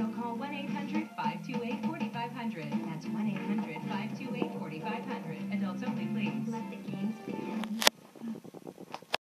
so call 1 800